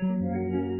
Amen.